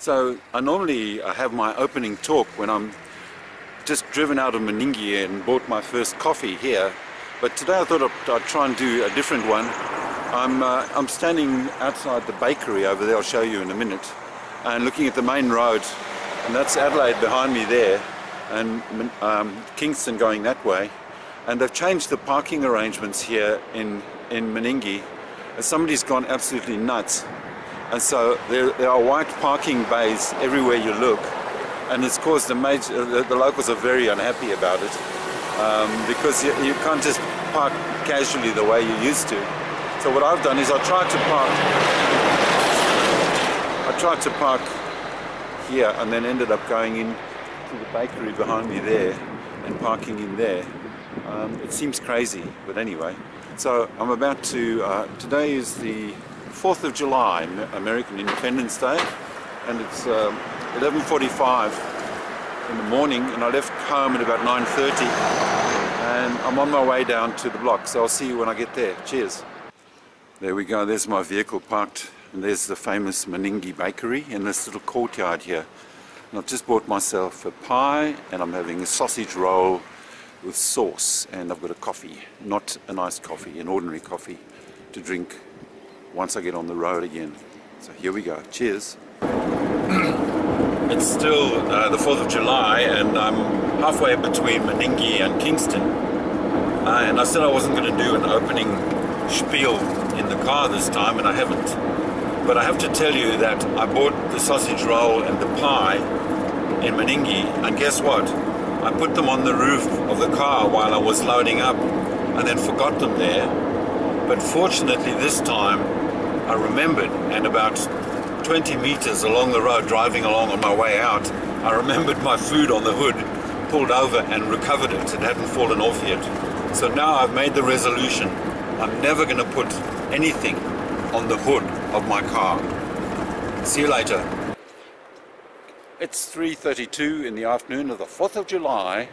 So I normally uh, have my opening talk when I'm just driven out of Meningie and bought my first coffee here. But today I thought I'd, I'd try and do a different one. I'm, uh, I'm standing outside the bakery over there, I'll show you in a minute, and looking at the main road. And that's Adelaide behind me there, and um, Kingston going that way. And they've changed the parking arrangements here in, in Meningie. And somebody's gone absolutely nuts and so there, there are white parking bays everywhere you look and it's caused a major, the, the locals are very unhappy about it um, because you, you, can't just park casually the way you used to. So what I've done is I tried to park, I tried to park here and then ended up going in to the bakery behind me there and parking in there. Um, it seems crazy, but anyway. So I'm about to, uh, today is the 4th of July, American Independence Day, and it's 11.45 um, in the morning, and I left home at about 9.30, and I'm on my way down to the block, so I'll see you when I get there. Cheers. There we go, there's my vehicle parked, and there's the famous Meningie Bakery in this little courtyard here. And I've just bought myself a pie, and I'm having a sausage roll with sauce, and I've got a coffee, not a nice coffee, an ordinary coffee to drink once I get on the road again. So here we go. Cheers. it's still uh, the 4th of July and I'm halfway between Meningie and Kingston. Uh, and I said I wasn't going to do an opening spiel in the car this time and I haven't. But I have to tell you that I bought the sausage roll and the pie in Meningie and guess what? I put them on the roof of the car while I was loading up and then forgot them there. But fortunately this time I remembered, and about 20 meters along the road, driving along on my way out, I remembered my food on the hood, pulled over and recovered it. It hadn't fallen off yet. So now I've made the resolution. I'm never going to put anything on the hood of my car. See you later. It's 3.32 in the afternoon of the 4th of July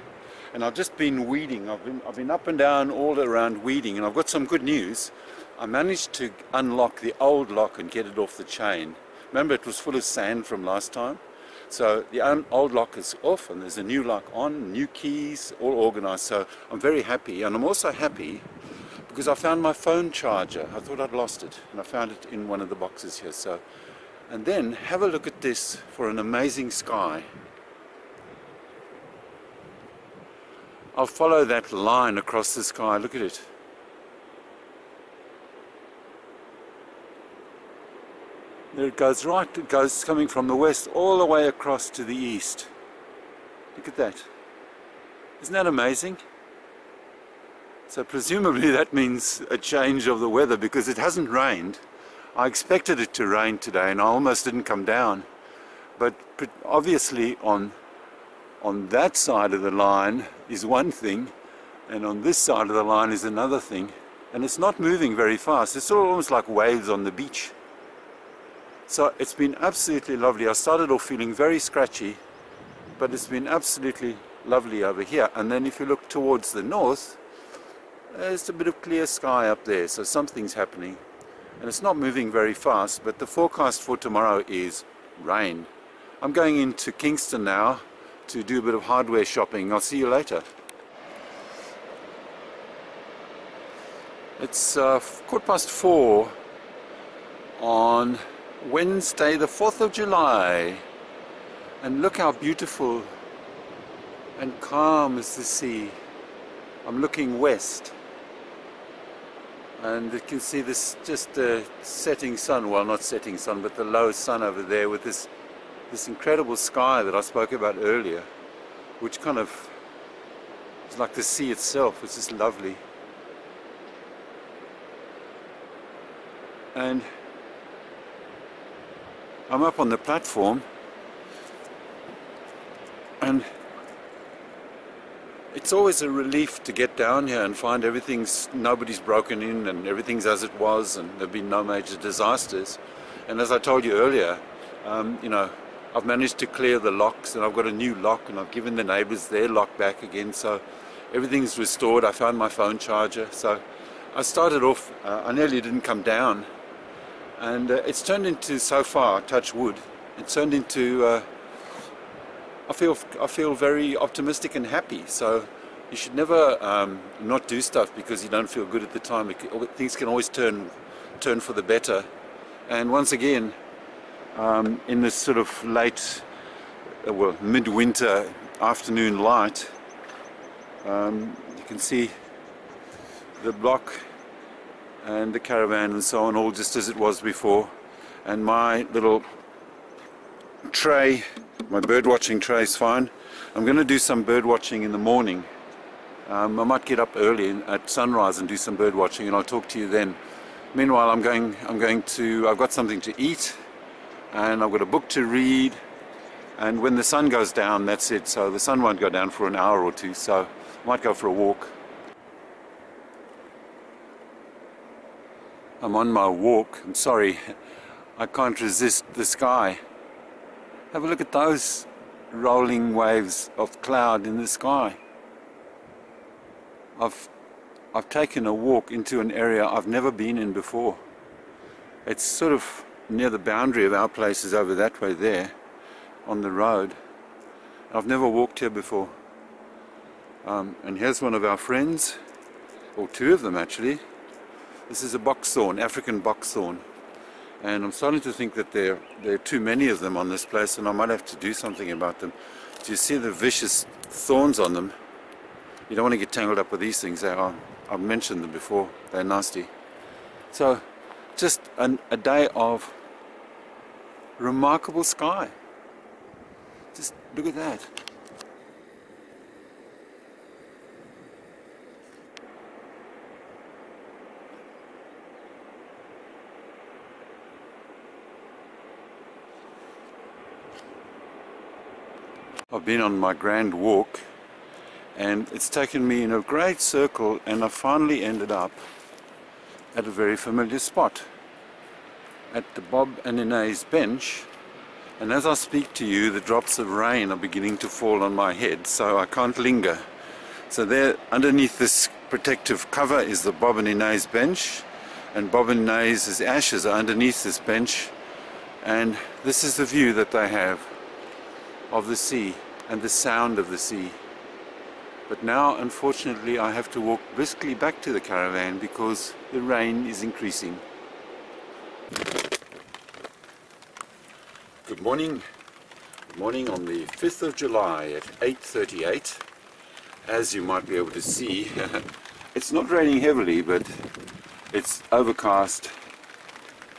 and I've just been weeding. I've been, I've been up and down all around weeding and I've got some good news. I managed to unlock the old lock and get it off the chain. Remember it was full of sand from last time? So the old lock is off and there's a new lock on, new keys, all organized. So I'm very happy and I'm also happy because I found my phone charger. I thought I'd lost it and I found it in one of the boxes here. So, And then have a look at this for an amazing sky. I'll follow that line across the sky. Look at it. It goes right, it goes coming from the west all the way across to the east. Look at that. Isn't that amazing? So presumably that means a change of the weather because it hasn't rained. I expected it to rain today and I almost didn't come down. But obviously on, on that side of the line is one thing and on this side of the line is another thing. And it's not moving very fast. It's almost like waves on the beach. So it's been absolutely lovely. I started off feeling very scratchy, but it's been absolutely lovely over here. And then if you look towards the north, there's a bit of clear sky up there, so something's happening. And it's not moving very fast, but the forecast for tomorrow is rain. I'm going into Kingston now to do a bit of hardware shopping. I'll see you later. It's uh, quarter past four on Wednesday the 4th of July. And look how beautiful and calm is the sea. I'm looking west. And you can see this just the setting sun, well not setting sun but the low sun over there with this this incredible sky that I spoke about earlier which kind of is like the sea itself, it's just lovely. And I'm up on the platform and it's always a relief to get down here and find everything's nobody's broken in and everything's as it was and there've been no major disasters. And as I told you earlier um, you know I've managed to clear the locks and I've got a new lock and I've given the neighbors their lock back again so everything's restored. I found my phone charger. So I started off uh, I nearly didn't come down and uh, it's turned into so far touch wood. It's turned into uh, I feel I feel very optimistic and happy. So you should never um, not do stuff because you don't feel good at the time. Things can always turn turn for the better. And once again um, in this sort of late uh, well midwinter afternoon light um, you can see the block and the caravan and so on all just as it was before. And my little tray my bird watching tray is fine. I'm going to do some bird watching in the morning. Um, I might get up early at sunrise and do some bird watching and I'll talk to you then. Meanwhile I'm going I'm going to I've got something to eat and I've got a book to read. And when the sun goes down that's it. So the sun won't go down for an hour or two so I might go for a walk I'm on my walk. I'm sorry, I can't resist the sky. Have a look at those rolling waves of cloud in the sky. I've, I've taken a walk into an area I've never been in before. It's sort of near the boundary of our places over that way there on the road. I've never walked here before. Um, and here's one of our friends, or two of them actually, this is a boxthorn, African boxthorn. And I'm starting to think that there, there are too many of them on this place and I might have to do something about them. Do you see the vicious thorns on them? You don't want to get tangled up with these things. They are, I've mentioned them before. They're nasty. So, just an, a day of remarkable sky. Just look at that. I've been on my grand walk and it's taken me in a great circle and I finally ended up at a very familiar spot at the Bob and Inez bench. And as I speak to you the drops of rain are beginning to fall on my head so I can't linger. So there underneath this protective cover is the Bob and Inez bench and Bob and Inez's ashes are underneath this bench and this is the view that they have of the sea and the sound of the sea. But now, unfortunately, I have to walk briskly back to the caravan because the rain is increasing. Good morning. Good morning on the 5th of July at 8.38. As you might be able to see, it's not raining heavily, but it's overcast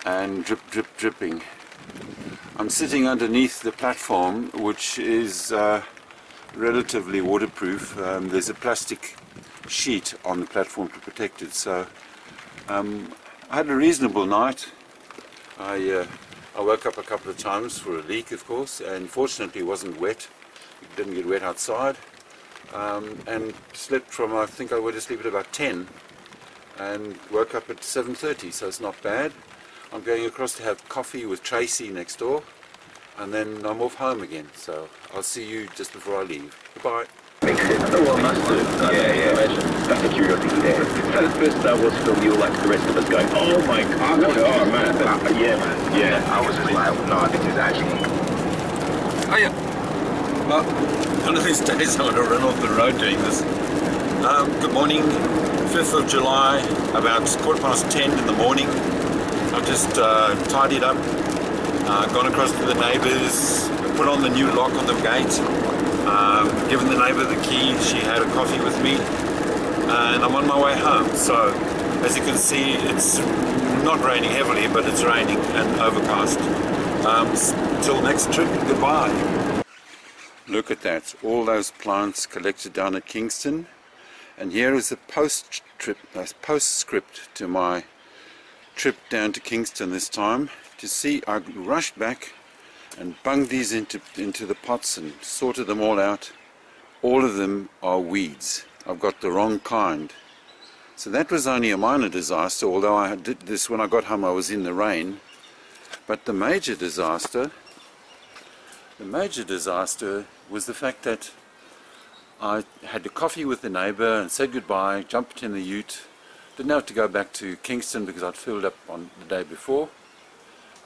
and drip, drip, dripping. I'm sitting underneath the platform which is uh, relatively waterproof. Um, there's a plastic sheet on the platform to protect it so um, I had a reasonable night. I, uh, I woke up a couple of times for a leak of course and fortunately it wasn't wet. It didn't get wet outside um, and slept from I think I went to sleep at about 10 and woke up at 7.30 so it's not bad. I'm going across to have coffee with Tracy next door and then I'm off home again so I'll see you just before I leave. Goodbye. Makes sense. Oh, well, must do. Yeah, yeah. Imagine. That's the curiosity there. So the first Star Wars film, you were like the rest of us going, oh my god, oh man, uh, yeah man, yeah. I was just like, no, this is actually... Oh yeah. Well, one of these days I'm going to run off the road doing this. Um, good morning, 5th of July, about quarter past 10 in the morning. I've just uh, tidied up, uh, gone across to the neighbours, put on the new lock on the gate, um, given the neighbour the key, she had a coffee with me, and I'm on my way home. So, as you can see, it's not raining heavily, but it's raining and overcast. Um, till next trip, goodbye. Look at that, all those plants collected down at Kingston. And here is a post trip, a postscript to my trip down to Kingston this time to see I rushed back and bunged these into into the pots and sorted them all out. All of them are weeds. I've got the wrong kind. So that was only a minor disaster although I did this when I got home I was in the rain. But the major disaster the major disaster was the fact that I had a coffee with the neighbour and said goodbye, jumped in the ute didn't have to go back to Kingston because I'd filled up on the day before.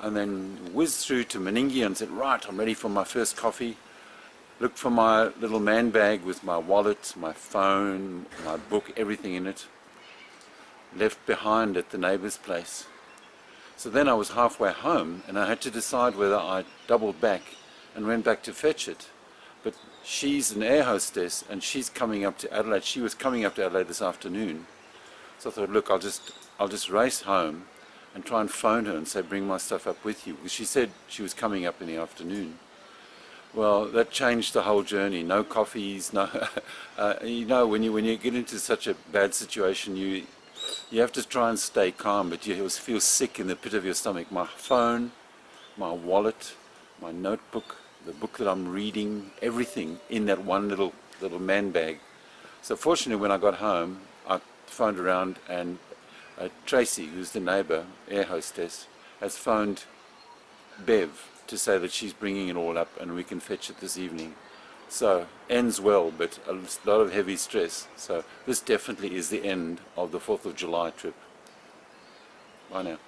and then whizzed through to Meningie and said, right, I'm ready for my first coffee. Looked for my little man bag with my wallet, my phone, my book, everything in it. Left behind at the neighbour's place. So then I was halfway home and I had to decide whether I doubled back and went back to fetch it. But she's an air hostess and she's coming up to Adelaide. She was coming up to Adelaide this afternoon. So I thought, look, I'll just, I'll just race home and try and phone her and say, bring my stuff up with you. Because she said she was coming up in the afternoon. Well, that changed the whole journey. No coffees, no. uh, you know, when you when you get into such a bad situation, you you have to try and stay calm, but you feel sick in the pit of your stomach. My phone, my wallet, my notebook, the book that I'm reading, everything in that one little little man bag. So fortunately, when I got home, I phoned around and uh, Tracy, who's the neighbour, air hostess, has phoned Bev to say that she's bringing it all up and we can fetch it this evening. So, ends well, but a lot of heavy stress. So, this definitely is the end of the 4th of July trip. Bye now.